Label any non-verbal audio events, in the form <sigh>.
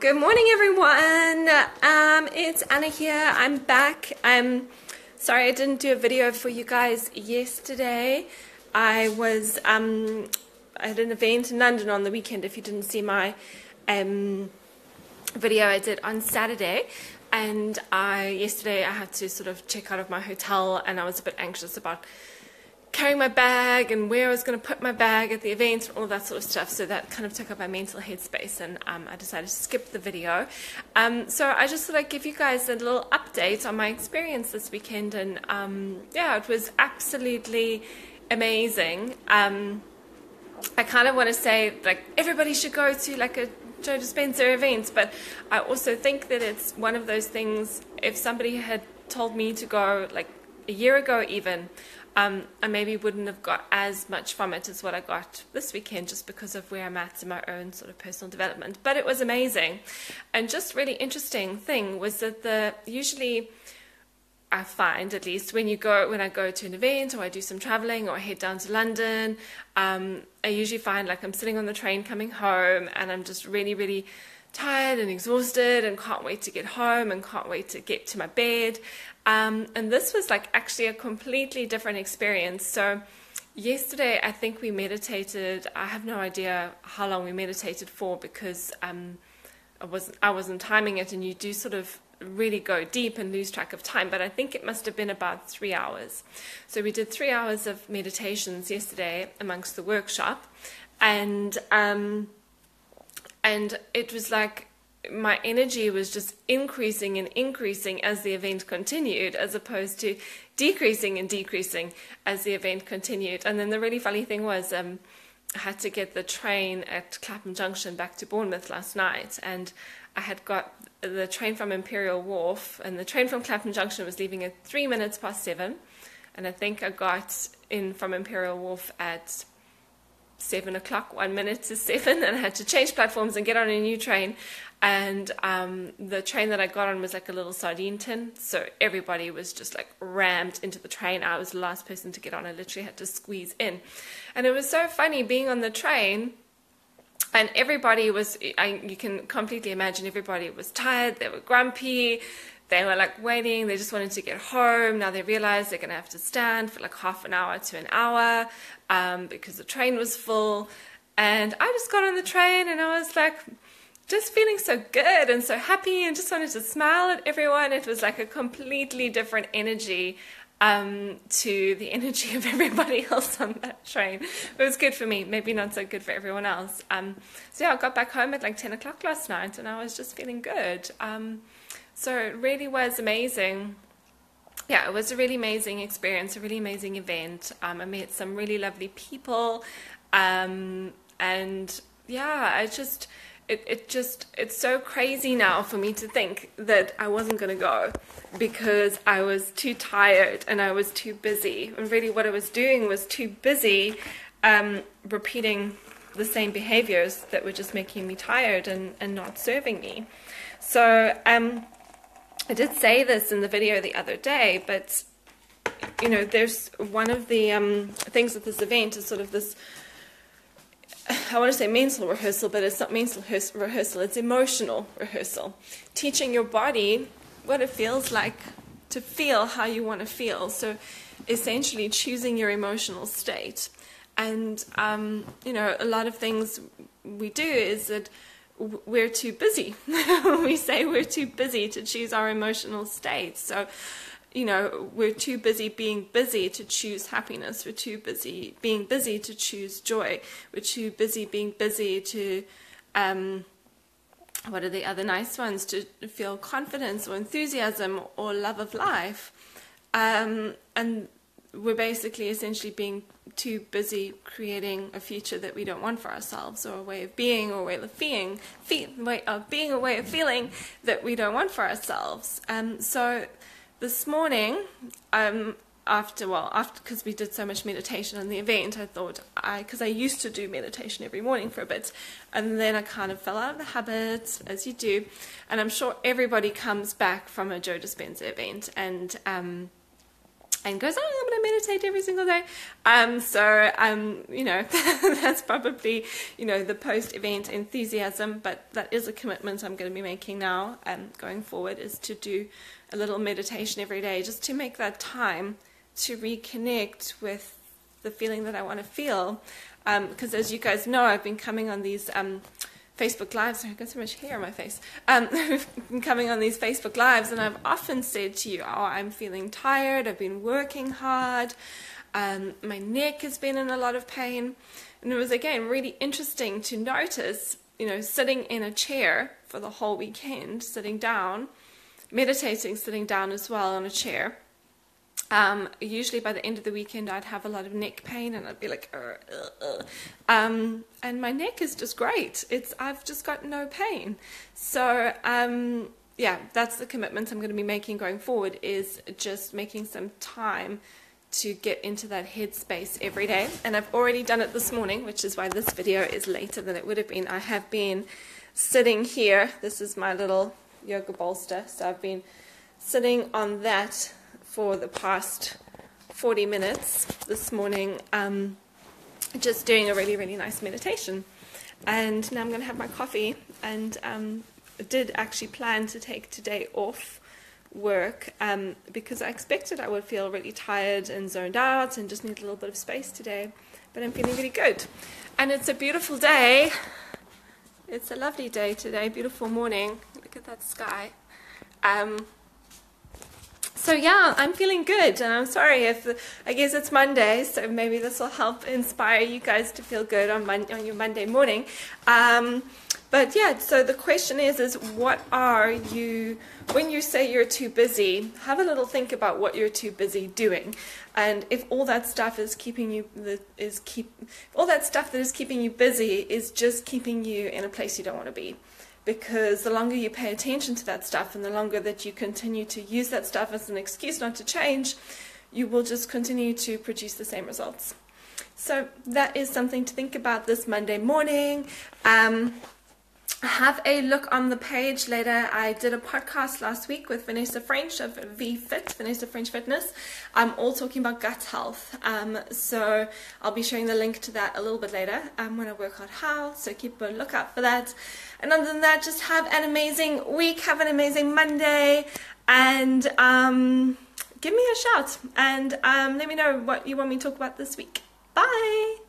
Good morning, everyone. Um, it's Anna here. I'm back. I'm sorry I didn't do a video for you guys yesterday. I was um, I had an event in London on the weekend. If you didn't see my um, video, I did on Saturday. And I yesterday I had to sort of check out of my hotel, and I was a bit anxious about carrying my bag and where I was going to put my bag at the event and all that sort of stuff. So that kind of took up my mental headspace, and um, I decided to skip the video. Um, so I just thought I'd give you guys a little update on my experience this weekend, and um, yeah, it was absolutely amazing. Um, I kind of want to say like everybody should go to like a Joe Dispenza event, but I also think that it's one of those things. If somebody had told me to go like a year ago, even um, I maybe wouldn't have got as much from it as what I got this weekend just because of where I'm at in my own sort of personal development. But it was amazing. And just really interesting thing was that the usually I find at least when you go when I go to an event or I do some traveling or I head down to London, um, I usually find like I'm sitting on the train coming home and I'm just really, really tired and exhausted and can't wait to get home and can't wait to get to my bed. Um, and this was like actually a completely different experience. So, yesterday I think we meditated. I have no idea how long we meditated for because um, I wasn't I wasn't timing it, and you do sort of really go deep and lose track of time. But I think it must have been about three hours. So we did three hours of meditations yesterday amongst the workshop, and um, and it was like my energy was just increasing and increasing as the event continued, as opposed to decreasing and decreasing as the event continued. And then the really funny thing was, um, I had to get the train at Clapham Junction back to Bournemouth last night, and I had got the train from Imperial Wharf, and the train from Clapham Junction was leaving at three minutes past seven, and I think I got in from Imperial Wharf at seven o'clock, one minute to seven, <laughs> and I had to change platforms and get on a new train. And um, the train that I got on was like a little sardine tin, so everybody was just like rammed into the train. I was the last person to get on. I literally had to squeeze in, and it was so funny being on the train. And everybody was, I, you can completely imagine everybody was tired, they were grumpy, they were like waiting, they just wanted to get home. Now they realize they're going to have to stand for like half an hour to an hour um, because the train was full. And I just got on the train and I was like, just feeling so good and so happy and just wanted to smile at everyone. It was like a completely different energy um, to the <laughs> energy of everybody else on that train. It was good for me, maybe not so good for everyone else. Um, so yeah, I got back home at like 10 o'clock last night and I was just feeling good. Um, so it really was amazing. Yeah, it was a really amazing experience, a really amazing event. Um, I met some really lovely people. Um, and yeah, I just it, it just it's so crazy now for me to think that I wasn't going to go because I was too tired and I was too busy. And really, what I was doing was too busy um, repeating the same behaviors that were just making me tired and, and not serving me. So um, I did say this in the video the other day, but you know, there's one of the um, things with this event is sort of this I want to say mental rehearsal, but it's not mental rehearsal, it's emotional rehearsal. Teaching your body what it feels like to feel how you want to feel. So essentially choosing your emotional state. And, um, you know, a lot of things we do is that we're too busy. <laughs> we say we're too busy to choose our emotional state. So you know, we're too busy being busy to choose happiness. We're too busy being busy to choose joy. We're too busy being busy to, um, what are the other nice ones? To feel confidence or enthusiasm or love of life. Um, and we're basically essentially being too busy creating a future that we don't want for ourselves or a way of being or a way of being, fe- way of being a way of feeling that we don't want for ourselves. Um, so this morning, um, after well, after because we did so much meditation on the event, I thought I because I used to do meditation every morning for a bit, and then I kind of fell out of the habit, as you do, and I'm sure everybody comes back from a Joe Dispenza event, and um, and goes, oh, I'm going to meditate every single day. Um, so, um, you know, <laughs> that's probably, you know, the post-event enthusiasm, but that is a commitment I'm going to be making now um, going forward is to do a little meditation every day just to make that time to reconnect with the feeling that I want to feel. Because um, as you guys know, I've been coming on these um, Facebook Lives. I've got so much hair on my face. Um, <laughs> coming on these Facebook Lives, and I've often said to you, "Oh, I'm feeling tired. I've been working hard. Um, my neck has been in a lot of pain." And it was again really interesting to notice, you know, sitting in a chair for the whole weekend, sitting down, meditating, sitting down as well on a chair um, usually by the end of the weekend, I'd have a lot of neck pain, and I'd be like. Um, and my neck is just great. It's I've just got no pain. So um, yeah, that's the commitment I'm going to be making going forward. Is just making some time to get into that headspace every day. And I've already done it this morning, which is why this video is later than it would have been. I have been sitting here. This is my little yoga bolster. So I've been sitting on that for the past 40 minutes this morning, um, just doing a really, really nice meditation. And now I'm going to have my coffee, and um, did actually plan to take today off work um, because I expected I would feel really tired and zoned out and just need a little bit of space today. But I'm feeling really good. And it's a beautiful day. It's a lovely day today, beautiful morning. Look at that sky. Um, so yeah, I'm feeling good, and I'm sorry if I guess it's Monday, so maybe this will help inspire you guys to feel good on Mon- on your Monday morning. Um, but yeah, so the question is, is what are you when you say you're too busy? Have a little think about what you're too busy doing, and if all that stuff is keeping you is keep all that stuff that is keeping you busy is just keeping you in a place you don't want to be because the longer you pay attention to that stuff and the longer that you continue to use that stuff as an excuse not to change, you will just continue to produce the same results. So that is something to think about this Monday morning. Um, have a look on the page later. I did a podcast last week with Vanessa French of V Fit, Vanessa French Fitness. I'm all talking about gut health. Um, so I'll be showing the link to that a little bit later um, when I work out how. So keep a lookout for that. And other than that, just have an amazing week. Have an amazing Monday. And um, give me a shout. And um, let me know what you want me to talk about this week. Bye.